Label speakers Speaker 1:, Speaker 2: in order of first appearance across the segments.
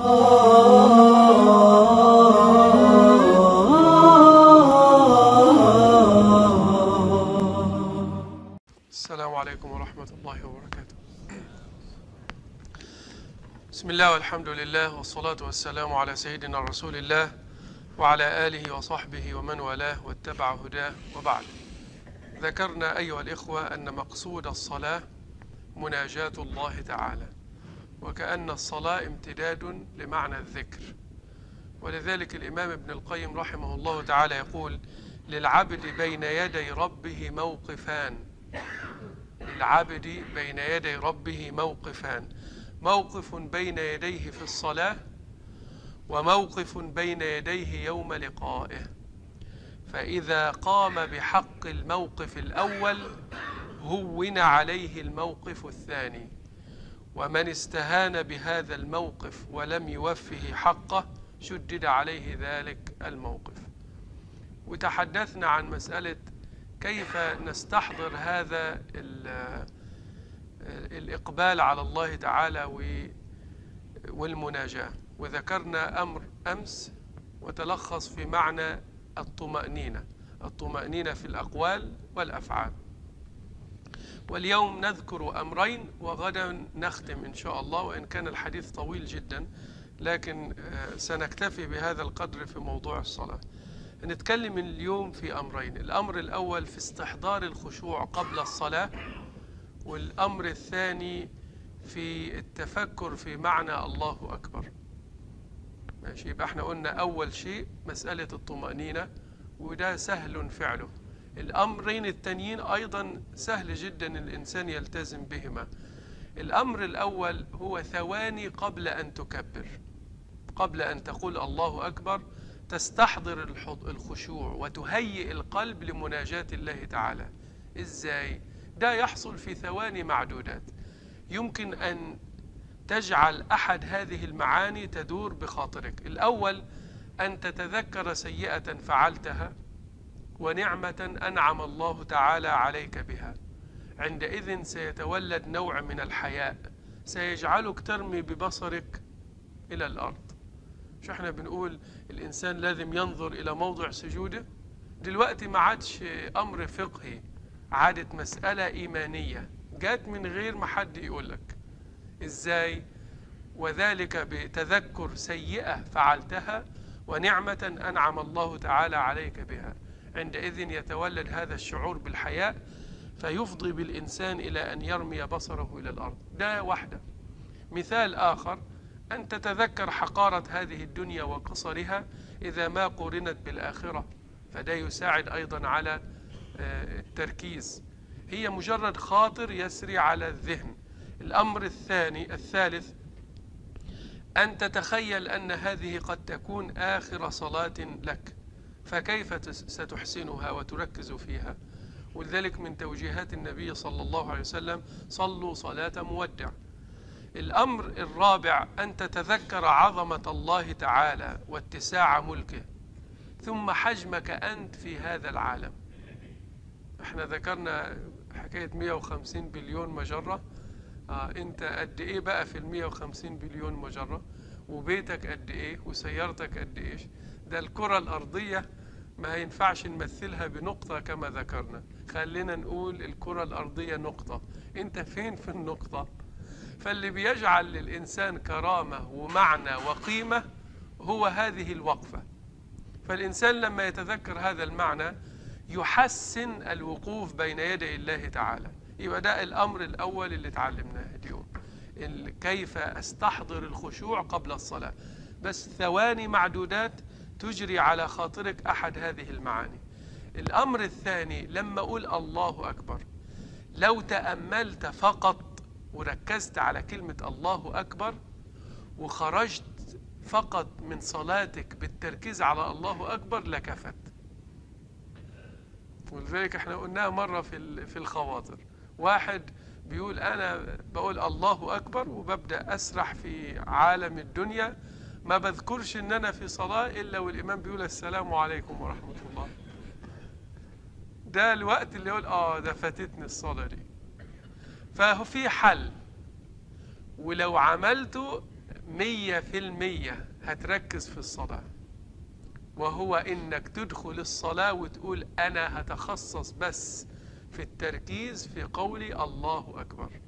Speaker 1: السلام عليكم ورحمة الله وبركاته. بسم الله والحمد لله والصلاة والسلام على سيدنا رسول الله وعلى آله وصحبه ومن والاه واتبع هداه وبعد. ذكرنا أيها الإخوة أن مقصود الصلاة مناجاة الله تعالى. وكأن الصلاة امتداد لمعنى الذكر. ولذلك الإمام ابن القيم رحمه الله تعالى يقول للعبد بين يدي ربه موقفان. للعبد بين يدي ربه موقفان. موقف بين يديه في الصلاة وموقف بين يديه يوم لقائه. فإذا قام بحق الموقف الأول هون عليه الموقف الثاني. ومن استهان بهذا الموقف ولم يوفه حقه شدد عليه ذلك الموقف. وتحدثنا عن مسألة كيف نستحضر هذا ال- الإقبال على الله تعالى والمناجاة. وذكرنا أمر أمس وتلخص في معنى الطمأنينة. الطمأنينة في الأقوال والأفعال. واليوم نذكر أمرين وغدا نختم إن شاء الله وإن كان الحديث طويل جدا لكن آه، سنكتفي بهذا القدر في موضوع الصلاة. نتكلم اليوم في أمرين. الأمر الأول في استحضار الخشوع قبل الصلاة والأمر الثاني في التفكر في معنى الله أكبر. ماشي يبقى إحنا قلنا أول شيء مسألة الطمأنينة وده سهل فعله. الأمرين التانيين أيضا سهل جدا الإنسان يلتزم بهما. الأمر الأول هو ثواني قبل أن تكبر. قبل أن تقول الله أكبر تستحضر الخشوع وتهيئ القلب لمناجاة الله تعالى. إزاي؟ ده يحصل في ثواني معدودات. يمكن أن تجعل أحد هذه المعاني تدور بخاطرك. الأول أن تتذكر سيئة فعلتها. ونعمة أنعم الله تعالى عليك بها. عندئذ سيتولد نوع من الحياء سيجعلك ترمي ببصرك إلى الأرض. مش إحنا بنقول؟ الإنسان لازم ينظر إلى موضع سجوده. دلوقتي ما عادش أمر فقهي عادت مسألة إيمانية. جات من غير ما حد يقول لك إزاي؟ وذلك بتذكر سيئة فعلتها ونعمة أنعم الله تعالى عليك بها. عندئذ يتولد هذا الشعور بالحياء فيفضي بالإنسان إلى أن يرمي بصره إلى الأرض. ده واحدة مثال آخر أن تتذكر حقارة هذه الدنيا وقصرها إذا ما قورنت بالآخرة. فده يساعد أيضا على آه، التركيز. هي مجرد خاطر يسري على الذهن. الأمر الثاني الثالث أن تتخيل أن هذه قد تكون آخر صلاة لك. فكيف ستحسنها وتركز فيها؟ ولذلك من توجيهات النبي صلى الله عليه وسلم صلوا صلاة مودع. الأمر الرابع أن تتذكر عظمة الله تعالى واتساع ملكه. ثم حجمك أنت في هذا العالم. إحنا ذكرنا حكاية 150 بليون مجرة. آه أنت قد إيه بقى في ال 150 بليون مجرة؟ وبيتك قد إيه؟ وسيارتك قد إيش؟ ده الكرة الأرضية ما ينفعش نمثلها بنقطة كما ذكرنا. خلينا نقول الكرة الأرضية نقطة. أنت فين في النقطة؟ فاللي بيجعل للإنسان كرامة ومعنى وقيمة هو هذه الوقفة. فالإنسان لما يتذكر هذا المعنى يحسن الوقوف بين يدي الله تعالى. يبقى ده الأمر الأول اللي تعلمناه اليوم. ال- كيف أستحضر الخشوع قبل الصلاة. بس ثواني معدودات تجري على خاطرك أحد هذه المعاني. الأمر الثاني لما أقول الله أكبر لو تأملت فقط وركزت على كلمة الله أكبر وخرجت فقط من صلاتك بالتركيز على الله أكبر لكفت. ولذلك إحنا قلناها مرة في في الخواطر. واحد بيقول أنا بقول الله أكبر وببدأ أسرح في عالم الدنيا ما بذكرش إن أنا في صلاة إلا والإمام بيقول السلام عليكم ورحمة الله. ده الوقت اللي يقول آه ده فاتتني الصلاة دي. فهو في حل. ولو عملته مية في المية هتركز في الصلاة. وهو إنك تدخل الصلاة وتقول أنا هتخصص بس في التركيز في قولي الله أكبر.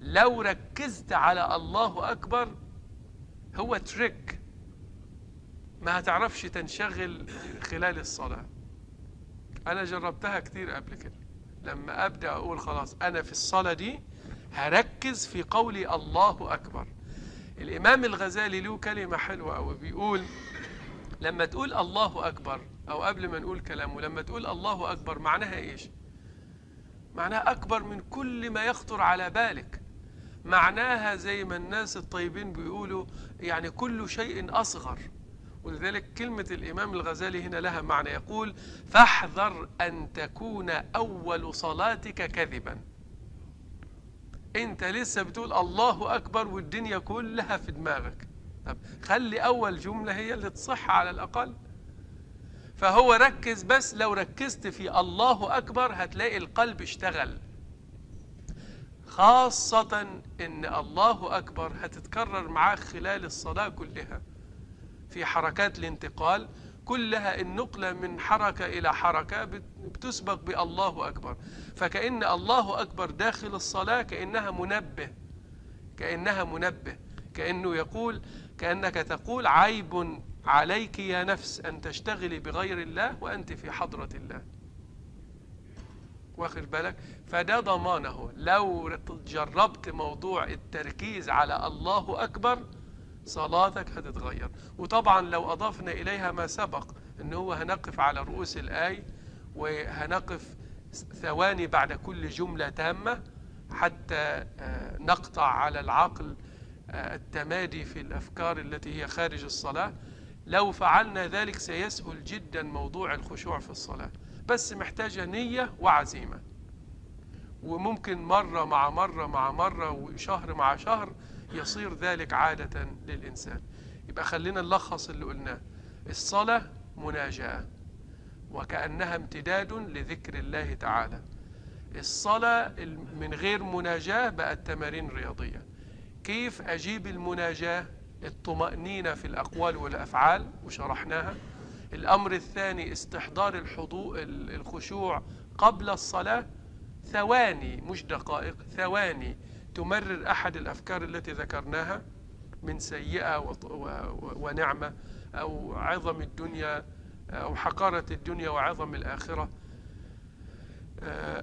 Speaker 1: لو ركزت على الله أكبر هو تريك ما هتعرفش تنشغل خلال الصلاة. أنا جربتها كتير قبل كده. لما أبدأ أقول خلاص أنا في الصلاة دي هركز في قولي الله أكبر. الإمام الغزالي له كلمة حلوة أوي بيقول لما تقول الله أكبر أو قبل ما نقول كلامه لما تقول الله أكبر معناها إيش؟ معناها أكبر من كل ما يخطر على بالك. معناها زي ما الناس الطيبين بيقولوا يعني كل شيء أصغر. ولذلك كلمة الإمام الغزالي هنا لها معنى. يقول فاحذر أن تكون أول صلاتك كذبا. أنت لسه بتقول الله أكبر والدنيا كلها في دماغك. طب خلي أول جملة هي اللي تصح على الأقل. فهو ركز بس لو ركزت في الله أكبر هتلاقي القلب اشتغل. خاصة إن الله أكبر هتتكرر معاك خلال الصلاة كلها. في حركات الانتقال كلها النقلة من حركة إلى حركة بتسبق بالله أكبر. فكأن الله أكبر داخل الصلاة كأنها منبه كأنها منبه كأنه يقول كأنك تقول عيب عليك يا نفس أن تشتغلي بغير الله وأنت في حضرة الله. واخد بالك؟ فده ضمانه. لو جربت موضوع التركيز على الله أكبر صلاتك هتتغير. وطبعا لو أضفنا إليها ما سبق أن هو هنقف على رؤوس الآي وهنقف ثواني بعد كل جملة تامة حتى نقطع على العقل التمادي في الأفكار التي هي خارج الصلاة. لو فعلنا ذلك سيسهل جدا موضوع الخشوع في الصلاة. بس محتاجة نية وعزيمة. وممكن مرة مع مرة مع مرة وشهر مع شهر يصير ذلك عادة للإنسان. يبقى خلينا نلخص اللي قلناه. الصلاة مناجاة وكأنها امتداد لذكر الله تعالى. الصلاة من غير مناجاة بقت تمارين رياضية. كيف أجيب المناجاة؟ الطمأنينة في الأقوال والأفعال وشرحناها. الأمر الثاني استحضار الحضور الخشوع قبل الصلاة. ثواني مش دقائق ثواني. تمرر أحد الأفكار التي ذكرناها من سيئة ونعمة أو عظم الدنيا أو حقارة الدنيا وعظم الآخرة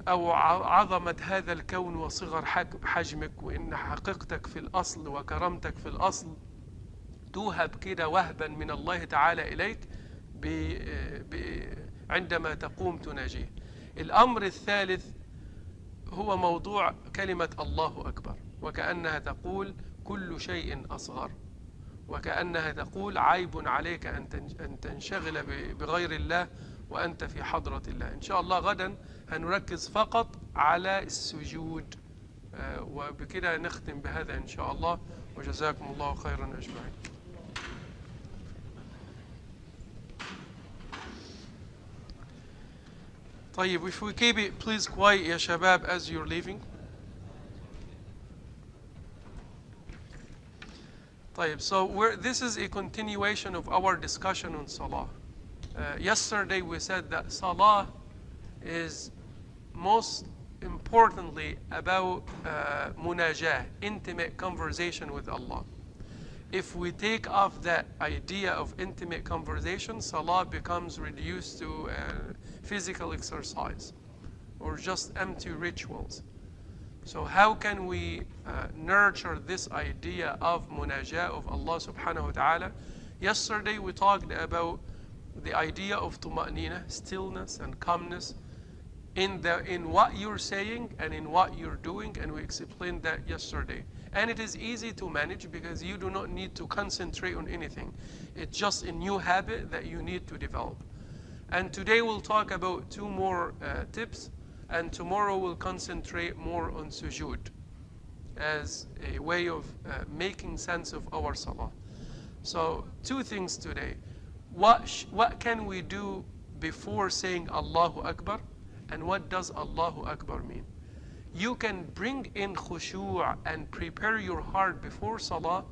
Speaker 1: أو عظمة هذا الكون وصغر حجمك وإن حقيقتك في الأصل وكرامتك في الأصل توهب كده وهبا من الله تعالى إليك. عندما تقوم تناجيه. الأمر الثالث هو موضوع كلمة الله أكبر وكأنها تقول كل شيء أصغر وكأنها تقول عيب عليك أن تنشغل بغير الله وأنت في حضرة الله. إن شاء الله غدا هنركز فقط على السجود. وبكده نختم بهذا إن شاء الله. وجزاكم الله خيرا أجمعين. طيب if we keep it please quiet يا شباب as you're leaving طيب so we're, this is a continuation of our discussion on Salah uh, yesterday we said that Salah is most importantly about uh, munajah, intimate conversation with Allah. If we take off that idea of intimate conversation, Salah becomes reduced to uh, physical exercise or just empty rituals. So how can we uh, nurture this idea of munajah of Allah subhanahu wa ta'ala? Yesterday we talked about the idea of tuma'nina, stillness and calmness in the in what you're saying and in what you're doing and we explained that yesterday and it is easy to manage because you do not need to concentrate on anything it's just a new habit that you need to develop and today we'll talk about two more uh, tips and tomorrow we'll concentrate more on sujood as a way of uh, making sense of our salah so two things today what what can we do before saying Allahu Akbar and what does Allahu Akbar mean? You can bring in khushu' and prepare your heart before salah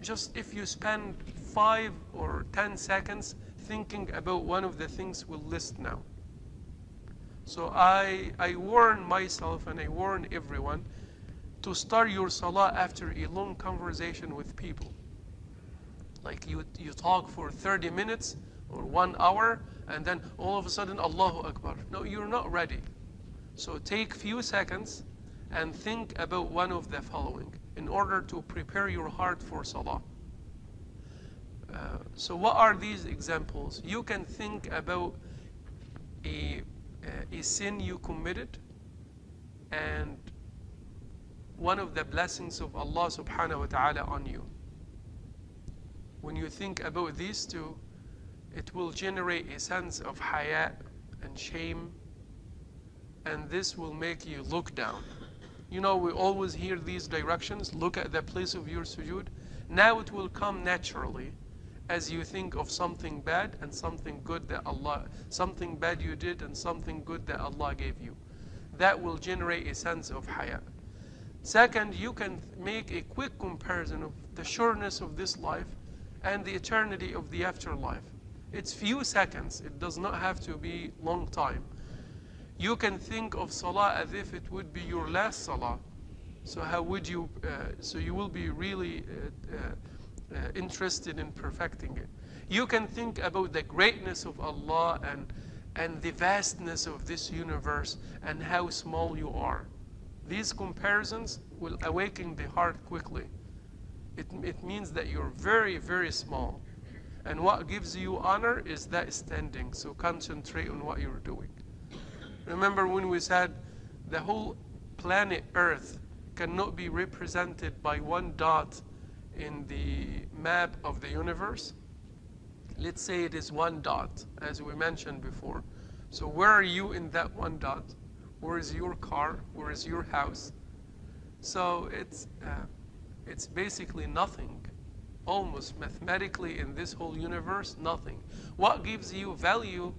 Speaker 1: just if you spend five or ten seconds thinking about one of the things we'll list now. So I, I warn myself and I warn everyone to start your salah after a long conversation with people. Like you, you talk for 30 minutes or one hour and then all of a sudden Allahu Akbar. No, you're not ready. So take few seconds and think about one of the following in order to prepare your heart for salah. Uh, so what are these examples? You can think about a, uh, a sin you committed and one of the blessings of Allah subhanahu wa ta'ala on you. When you think about these two, it will generate a sense of haya and shame, and this will make you look down. You know, we always hear these directions look at the place of your sujood. Now it will come naturally as you think of something bad and something good that Allah, something bad you did and something good that Allah gave you. That will generate a sense of haya. Second, you can make a quick comparison of the sureness of this life and the eternity of the afterlife. It's few seconds. It does not have to be long time. You can think of salah as if it would be your last salah. So how would you? Uh, so you will be really uh, uh, uh, interested in perfecting it. You can think about the greatness of Allah and and the vastness of this universe and how small you are. These comparisons will awaken the heart quickly. It, it means that you're very, very small. And what gives you honor is that standing. So concentrate on what you're doing. Remember when we said the whole planet Earth cannot be represented by one dot in the map of the universe? Let's say it is one dot, as we mentioned before. So where are you in that one dot? Where is your car? Where is your house? So it's, uh, it's basically nothing almost mathematically in this whole universe? Nothing. What gives you value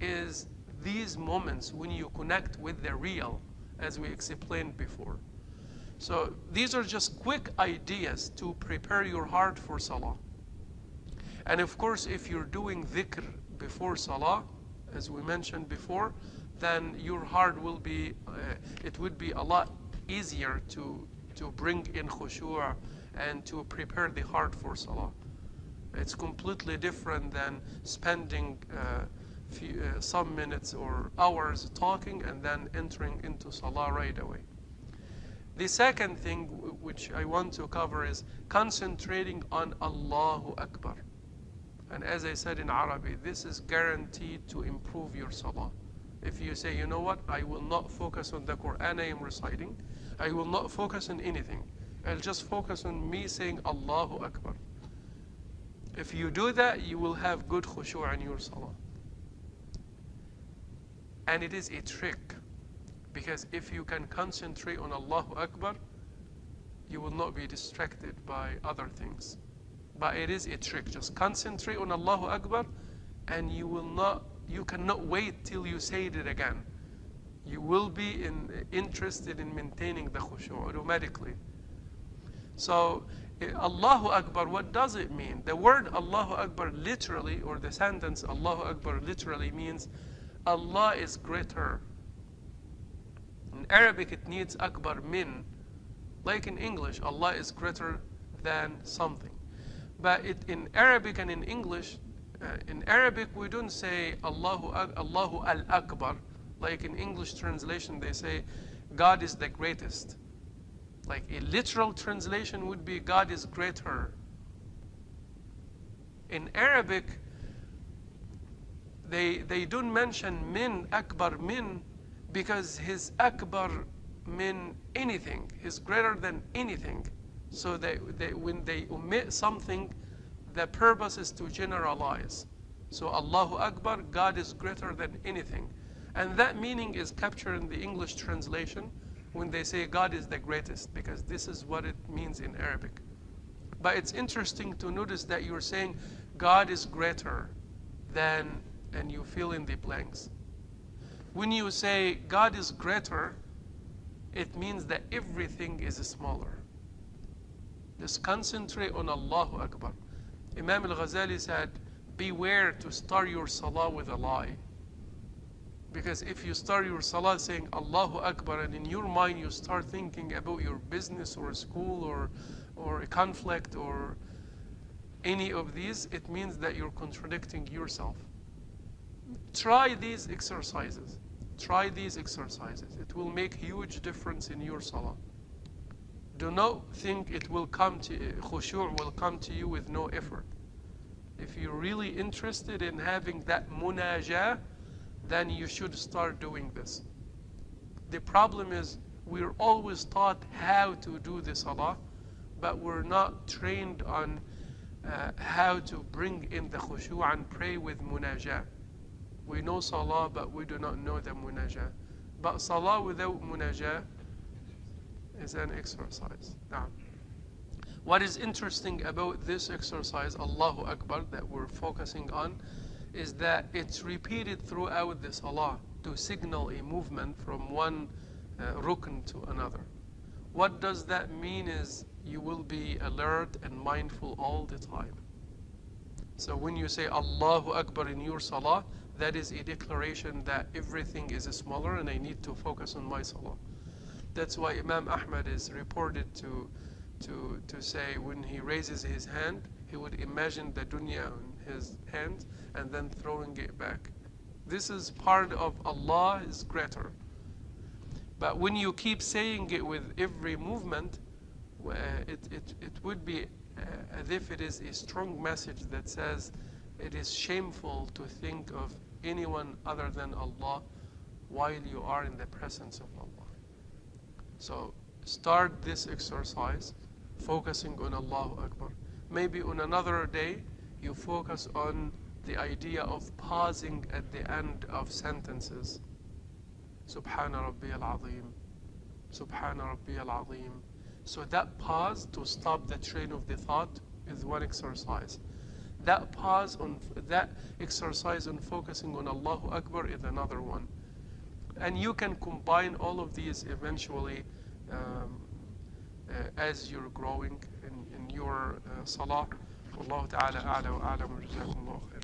Speaker 1: is these moments when you connect with the real, as we explained before. So these are just quick ideas to prepare your heart for Salah. And of course, if you're doing dhikr before Salah, as we mentioned before, then your heart will be, uh, it would be a lot easier to, to bring in khushu' and to prepare the heart for Salah. It's completely different than spending uh, few, uh, some minutes or hours talking and then entering into Salah right away. The second thing which I want to cover is concentrating on Allahu Akbar. And as I said in Arabic, this is guaranteed to improve your Salah. If you say, you know what, I will not focus on the Quran I am reciting, I will not focus on anything. I'll just focus on me saying Allahu Akbar. If you do that, you will have good khushu' in your salah. And it is a trick. Because if you can concentrate on Allahu Akbar, you will not be distracted by other things. But it is a trick. Just concentrate on Allahu Akbar and you will not you cannot wait till you say it again. You will be in, interested in maintaining the khushu' automatically. So eh, Allahu Akbar, what does it mean? The word Allahu Akbar literally, or the sentence Allahu Akbar literally means Allah is greater. In Arabic it needs Akbar min. Like in English, Allah is greater than something. But it, in Arabic and in English, uh, in Arabic we don't say Allahu, Allahu al-Akbar. Like in English translation they say God is the greatest. Like a literal translation would be God is greater. In Arabic, they, they don't mention min, akbar min, because his akbar min anything. He's greater than anything. So they, they, when they omit something, the purpose is to generalize. So Allahu Akbar, God is greater than anything. And that meaning is captured in the English translation when they say God is the greatest, because this is what it means in Arabic. But it's interesting to notice that you're saying God is greater than, and you fill in the blanks. When you say God is greater, it means that everything is smaller. Just concentrate on Allahu Akbar. Imam al-Ghazali said, beware to start your salah with a lie. Because if you start your salah saying Allahu Akbar and in your mind you start thinking about your business or school or, or a conflict or any of these, it means that you're contradicting yourself. Try these exercises. Try these exercises. It will make huge difference in your salah. Do not think it will come to khushu' will come to you with no effort. If you're really interested in having that munajah, then you should start doing this. The problem is we're always taught how to do the salah, but we're not trained on uh, how to bring in the khushu' and pray with munajah. We know salah, but we do not know the munajah. But salah without munajah is an exercise. Now, what is interesting about this exercise, Allahu Akbar, that we're focusing on, is that it's repeated throughout the salah to signal a movement from one uh, rukn to another. What does that mean is you will be alert and mindful all the time. So when you say Allahu Akbar in your salah, that is a declaration that everything is smaller and I need to focus on my salah. That's why Imam Ahmad is reported to, to, to say when he raises his hand, he would imagine the dunya in his hand and then throwing it back. This is part of Allah is greater. But when you keep saying it with every movement, it, it, it would be uh, as if it is a strong message that says it is shameful to think of anyone other than Allah while you are in the presence of Allah. So start this exercise focusing on Allahu Akbar. Maybe on another day you focus on the idea of pausing at the end of sentences. Subhana Rabbi al-Azim. Subhana Rabbi al-Azim. So that pause to stop the train of the thought is one exercise That pause on that exercise on focusing on Allahu Akbar is another one. And you can combine all of these eventually um, uh, as you're growing in, in your uh, salah. والله تعالى أعلى وأعلم وجزاكم الله خير